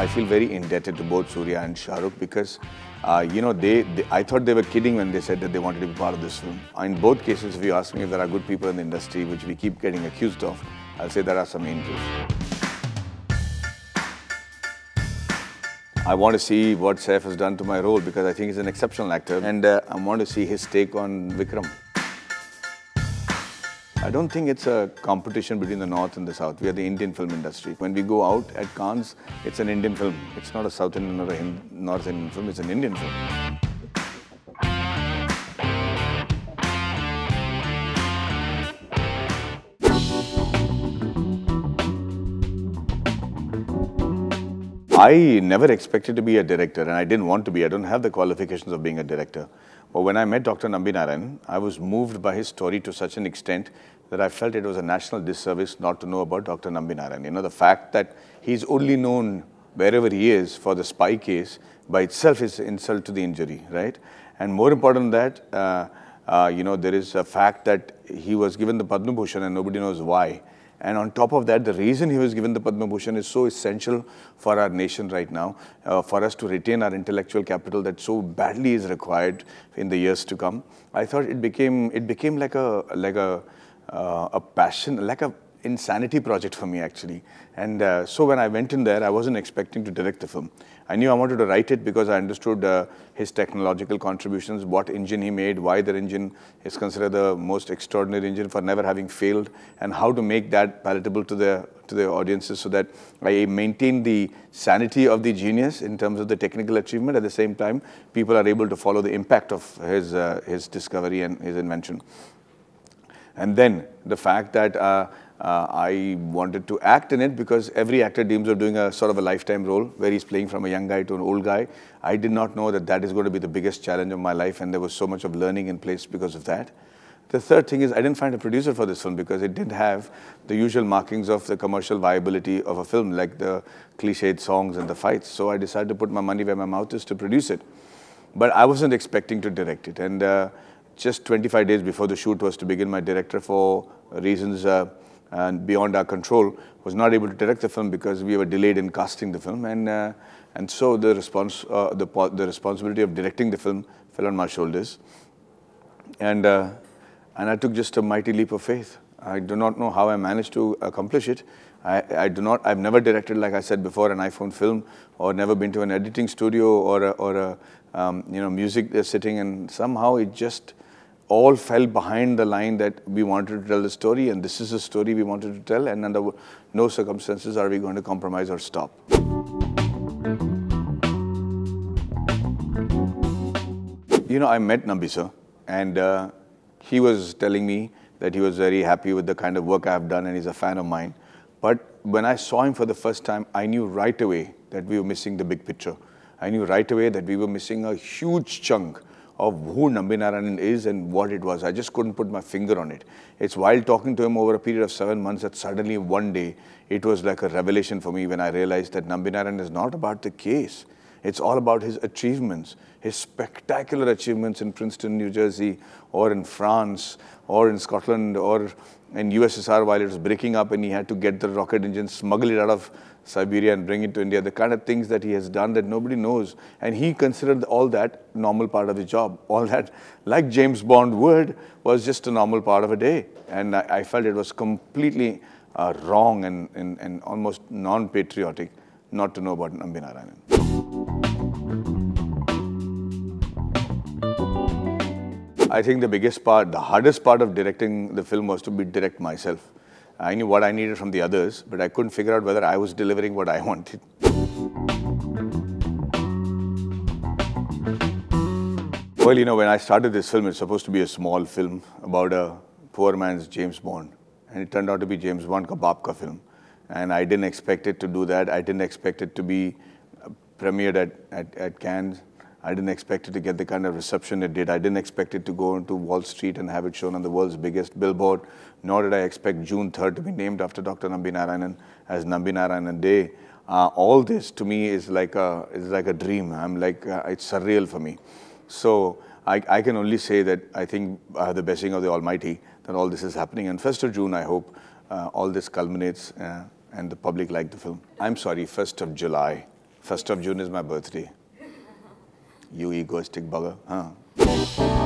I feel very indebted to both Suriya and Shahrukh because, uh, you know, they, they, I thought they were kidding when they said that they wanted to be part of this film. In both cases, if you ask me if there are good people in the industry, which we keep getting accused of, I'll say there are some angels. I want to see what Saif has done to my role because I think he's an exceptional actor and uh, I want to see his take on Vikram. I don't think it's a competition between the North and the South. We are the Indian film industry. When we go out at Cannes, it's an Indian film. It's not a South Indian or a North Indian film, it's an Indian film. I never expected to be a director and I didn't want to be. I don't have the qualifications of being a director. But when I met Dr. Nambi Narayanan, I was moved by his story to such an extent that I felt it was a national disservice not to know about Dr. Nambi Narayanan. You know, the fact that he's only known wherever he is for the spy case by itself is an insult to the injury, right? And more important than that, uh, uh, you know, there is a fact that he was given the Padma Bhushan and nobody knows why. And on top of that, the reason he was given the Padma Bhushan is so essential for our nation right now, uh, for us to retain our intellectual capital that so badly is required in the years to come. I thought it became it became like a like a uh, a passion, like a insanity project for me actually. And uh, so when I went in there, I wasn't expecting to direct the film. I knew I wanted to write it because I understood uh, his technological contributions, what engine he made, why the engine is considered the most extraordinary engine for never having failed, and how to make that palatable to the to the audiences so that I maintain the sanity of the genius in terms of the technical achievement. At the same time, people are able to follow the impact of his uh, his discovery and his invention. And then the fact that uh, uh, I wanted to act in it because every actor dreams of doing a sort of a lifetime role where he's playing from a young guy to an old guy. I did not know that that is going to be the biggest challenge of my life and there was so much of learning in place because of that. The third thing is I didn't find a producer for this film because it didn't have the usual markings of the commercial viability of a film like the cliched songs and the fights. So I decided to put my money where my mouth is to produce it. But I wasn't expecting to direct it. And uh, just 25 days before the shoot was to begin, my director, for reasons uh, beyond our control, was not able to direct the film because we were delayed in casting the film. And, uh, and so the, response, uh, the, the responsibility of directing the film fell on my shoulders. And, uh, and I took just a mighty leap of faith. I do not know how I managed to accomplish it. I, I do not, I've never directed, like I said before, an iPhone film or never been to an editing studio or a, or a um, you know, music sitting and somehow it just, all fell behind the line that we wanted to tell the story and this is the story we wanted to tell and under no circumstances are we going to compromise or stop. You know, I met Nambi sir and uh, he was telling me that he was very happy with the kind of work I have done and he's a fan of mine. But when I saw him for the first time, I knew right away that we were missing the big picture. I knew right away that we were missing a huge chunk of who Nambi Narayanan is and what it was. I just couldn't put my finger on it. It's while talking to him over a period of seven months that suddenly one day it was like a revelation for me when I realized that Nambi Narayanan is not about the case. It's all about his achievements, his spectacular achievements in Princeton, New Jersey, or in France, or in Scotland, or in USSR while it was breaking up and he had to get the rocket engine, smuggle it out of Siberia and bring it to India, the kind of things that he has done that nobody knows. And he considered all that normal part of his job. All that, like James Bond would, was just a normal part of a day. And I, I felt it was completely uh, wrong and, and, and almost non-patriotic not to know about Nambi Narayanan. I think the biggest part, the hardest part of directing the film was to be direct myself. I knew what I needed from the others, but I couldn't figure out whether I was delivering what I wanted. Well, you know, when I started this film, it's supposed to be a small film about a poor man's James Bond. And it turned out to be James Bond ka film. And I didn't expect it to do that. I didn't expect it to be uh, premiered at, at, at Cannes. I didn't expect it to get the kind of reception it did. I didn't expect it to go into Wall Street and have it shown on the world's biggest billboard, nor did I expect June 3rd to be named after Dr. Nambi Narayanan as Nambi Narayanan Day. Uh, all this to me is like a, is like a dream. I'm like, uh, it's surreal for me. So I, I, can only say that I think have the blessing of the Almighty that all this is happening. And 1st of June, I hope uh, all this culminates uh, and the public like the film. I'm sorry, 1st of July. First of June is my birthday. You egoistic bugger, huh?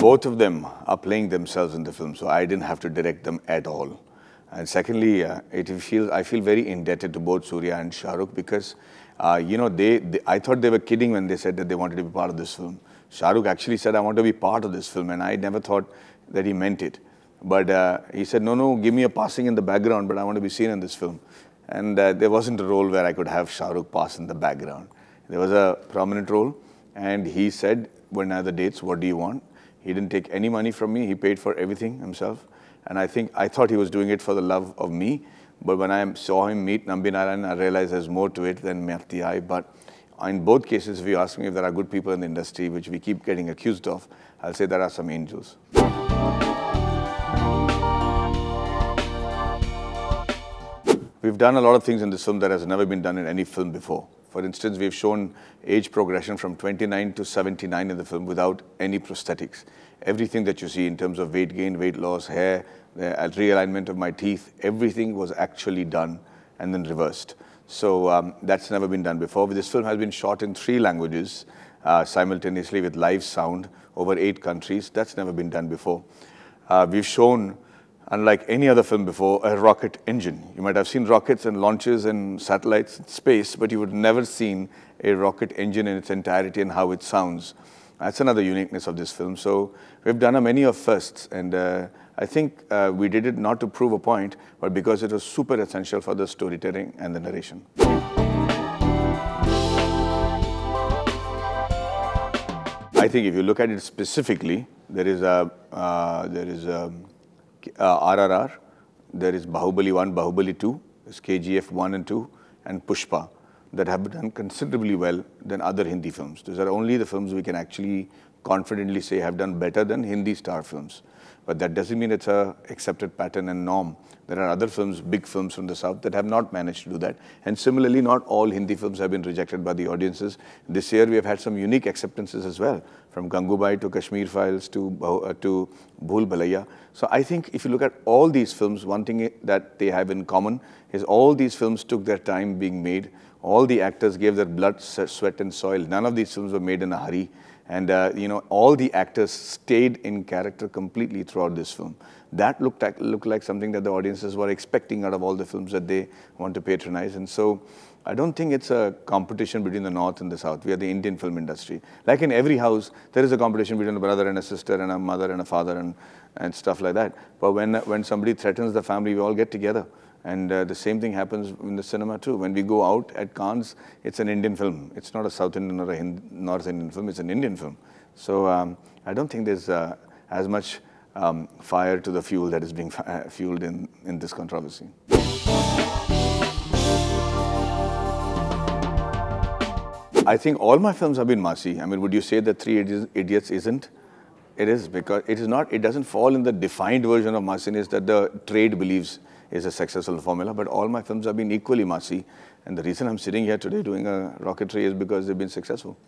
Both of them are playing themselves in the film, so I didn't have to direct them at all. And secondly, uh, it feels I feel very indebted to both Suriya and Shahrukh because, uh, you know, they, they, I thought they were kidding when they said that they wanted to be part of this film. Shahrukh actually said, I want to be part of this film, and I never thought that he meant it. But uh, he said, no, no, give me a passing in the background, but I want to be seen in this film. And uh, there wasn't a role where I could have Shahrukh pass in the background. There was a prominent role, and he said, when are the dates, what do you want? He didn't take any money from me. He paid for everything himself. And I think I thought he was doing it for the love of me. But when I saw him meet Nambi Narayanan, I realized there's more to it than Merti Eye. But in both cases, if you ask me if there are good people in the industry, which we keep getting accused of, I'll say there are some angels. We've done a lot of things in this film that has never been done in any film before. For instance, we've shown age progression from 29 to 79 in the film without any prosthetics. Everything that you see in terms of weight gain, weight loss, hair, the realignment of my teeth, everything was actually done and then reversed. So um, that's never been done before. This film has been shot in three languages uh, simultaneously with live sound over eight countries. That's never been done before. Uh, we've shown unlike any other film before, a rocket engine. You might have seen rockets and launches and satellites in space, but you would never seen a rocket engine in its entirety and how it sounds. That's another uniqueness of this film. So we've done a many of firsts, and uh, I think uh, we did it not to prove a point, but because it was super essential for the storytelling and the narration. I think if you look at it specifically, there is a uh, there is a uh, RRR, there is Bahubali 1, Bahubali 2, there's KGF 1 and 2, and Pushpa that have done considerably well than other Hindi films. Those are only the films we can actually confidently say have done better than Hindi star films. But that doesn't mean it's a accepted pattern and norm. There are other films, big films from the South that have not managed to do that. And similarly, not all Hindi films have been rejected by the audiences. This year, we have had some unique acceptances as well, from Gangubai to Kashmir Files to, uh, to Bhool Bhulaiyaa. So I think if you look at all these films, one thing that they have in common is all these films took their time being made. All the actors gave their blood, sweat and soil. None of these films were made in a hurry. And, uh, you know, all the actors stayed in character completely throughout this film. That looked like, looked like something that the audiences were expecting out of all the films that they want to patronize. And so I don't think it's a competition between the North and the South. We are the Indian film industry. Like in every house, there is a competition between a brother and a sister and a mother and a father and, and stuff like that. But when, when somebody threatens the family, we all get together. And uh, the same thing happens in the cinema too. When we go out at Cannes, it's an Indian film. It's not a South Indian or a North Indian film, it's an Indian film. So um, I don't think there's uh, as much um, fire to the fuel that is being uh, fueled in, in this controversy. I think all my films have been massy. I mean, would you say that Three Idiots isn't? It is because it is not, it doesn't fall in the defined version of massiness that the trade believes is a successful formula, but all my films have been equally massy. And the reason I'm sitting here today doing a rocketry is because they've been successful.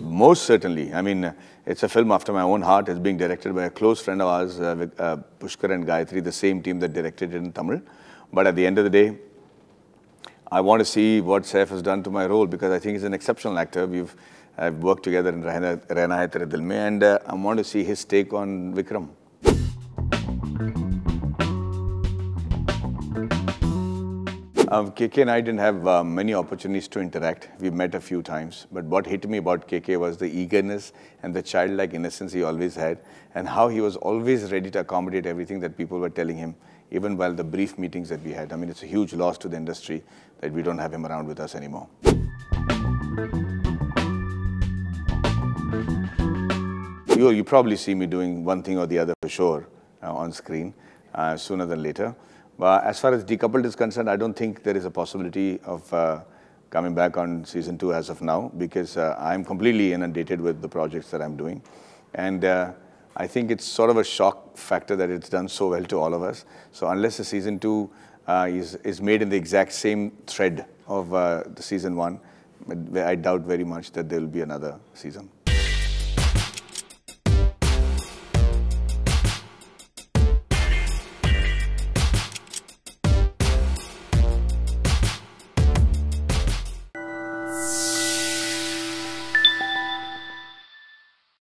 Most certainly. I mean, it's a film after my own heart. It's being directed by a close friend of ours, uh, uh, Pushkar and Gayatri, the same team that directed it in Tamil. But at the end of the day, I want to see what Saif has done to my role because I think he's an exceptional actor. We've I've worked together in Rehna Hai Tere Dil and uh, I want to see his take on Vikram. Um, KK and I didn't have uh, many opportunities to interact. We met a few times. But what hit me about KK was the eagerness and the childlike innocence he always had, and how he was always ready to accommodate everything that people were telling him, even while the brief meetings that we had. I mean, it's a huge loss to the industry that we don't have him around with us anymore. You, you probably see me doing one thing or the other for sure uh, on screen uh, sooner than later. But as far as Decoupled is concerned, I don't think there is a possibility of uh, coming back on season two as of now because uh, I'm completely inundated with the projects that I'm doing. And uh, I think it's sort of a shock factor that it's done so well to all of us. So unless the season two uh, is, is made in the exact same thread of the season one, I doubt very much that there will be another season.